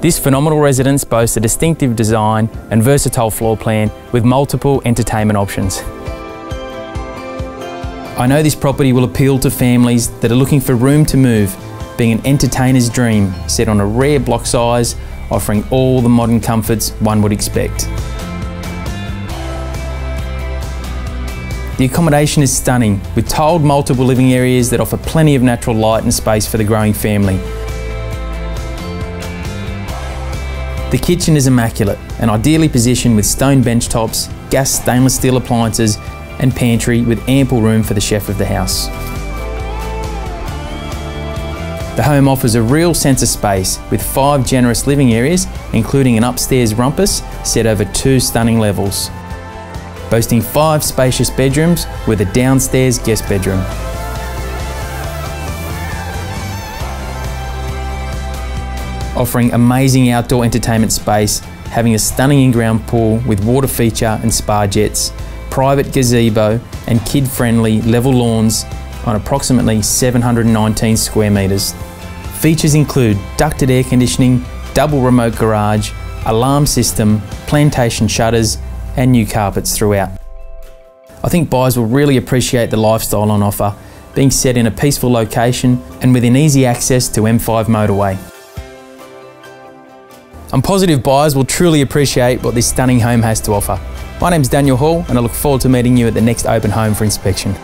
This phenomenal residence boasts a distinctive design and versatile floor plan with multiple entertainment options. I know this property will appeal to families that are looking for room to move, being an entertainer's dream set on a rare block size, offering all the modern comforts one would expect. The accommodation is stunning, with tiled multiple living areas that offer plenty of natural light and space for the growing family. The kitchen is immaculate and ideally positioned with stone bench tops, gas stainless steel appliances and pantry with ample room for the chef of the house. The home offers a real sense of space with five generous living areas, including an upstairs rumpus set over two stunning levels boasting five spacious bedrooms with a downstairs guest bedroom. Offering amazing outdoor entertainment space, having a stunning in-ground pool with water feature and spa jets, private gazebo and kid-friendly level lawns on approximately 719 square metres. Features include ducted air conditioning, double remote garage, alarm system, plantation shutters and new carpets throughout. I think buyers will really appreciate the lifestyle on offer, being set in a peaceful location and within easy access to M5 motorway. I'm positive buyers will truly appreciate what this stunning home has to offer. My name's Daniel Hall and I look forward to meeting you at the next open home for inspection.